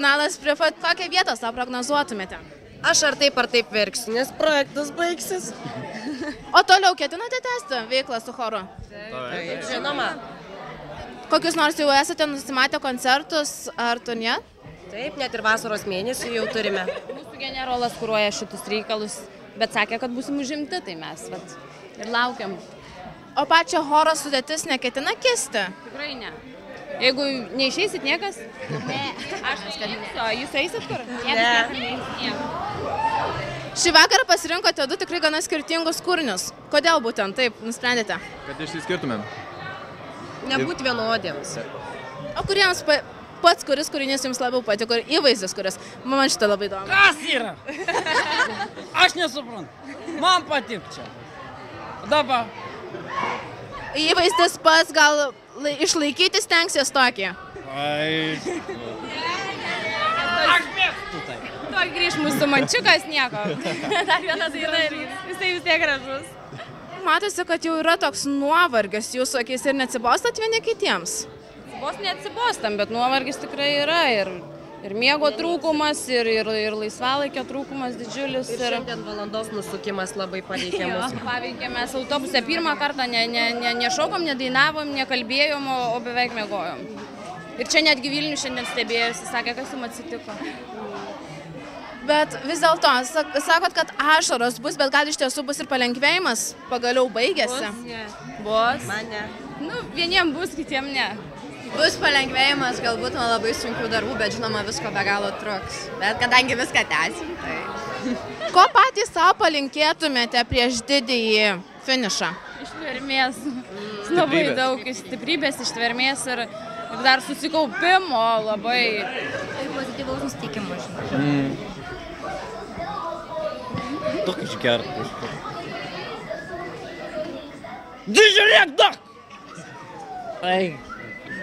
finalas prie pat. Kokią vietą savo prognozuotumėte? Aš ar taip ar taip verksiu, nes projektas baigsis. O toliau ketinate tęsti veiklą su choru? Taip, žinoma. Kokius nors jau esate nusimatę koncertus ar tu ne? Taip, net ir vasaros mėnesį jau turime. Mūsų generolas kūruoja šitus reikalus, bet sakė, kad busim užimti, tai mes vat, ir laukiam. O pačio choro sudėtis neketina kisti? Tikrai ne. Jeigu neišeisit niekas, ne. Aš neskambinsiu, o jūs eisit kur? Ne. Šį vakarą pasirinkote du tikrai gana skirtingus kūrinius. Kodėl būtent taip nusprendėte? Kad išsiskirtumėm. Nebūt vienodiems. O kuriems pa, pats kuris kūrinys jums labiau patiko ir įvaizdis kuris? Man šitą labai įdomu. Kas yra? Aš nesuprantu. Man patik čia. Dabar. Įvaizdis pats gal lai- išlaikyti stengsies tokį. Ai. Aš mėgstu tai. Tuoj grįž mūsų mančiukas nieko. Dar viena daina ir jis- jisai vis tiek gražus. Matosi, kad jau yra toks nuovargis jūsų akis ir neatsibostat vieni kitiems. Vos neatsibostam, bet nuovargis tikrai yra. Ir, ir miego trūkumas, ir, ir, ir laisvalaikio trūkumas didžiulis. Ir šiandien valandos nusukimas labai paveikė mus. Paveikė mes autobuse pirmą kartą ne, ne, ne, nešokom, nedainavom, nekalbėjom, o, o beveik mėgojom. Ir čia netgi Vilnių šiandien stebėjusi, sakė, kas jums atsitiko. Bet vis dėlto, sak- sakot, kad ašaros bus, bet gal iš tiesų bus ir palengvėjimas, pagaliau baigėsi. Bus. Mane. Nu, vieniem bus, kitiem ne. Bus palengvėjimas, galbūt nuo labai sunkių darbų, bet žinoma, visko be galo truks. Bet kadangi viską tęsim, tai... Ko patys savo palinkėtumėte prieš didįjį finišą? Ištvermės. Labai daug stiprybės, ištvermės ir, dar susikaupimo labai. Ir pozityvaus nusteikimo, žinoma. Daug išgert. Didžiulėk daug. Ai.